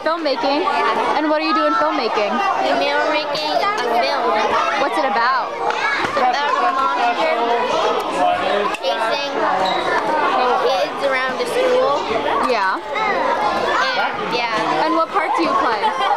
filmmaking. And what do you do in filmmaking? I'm making a film What's it about? It's about a monster chasing kids around a school. Yeah. And yeah, And what part do you play?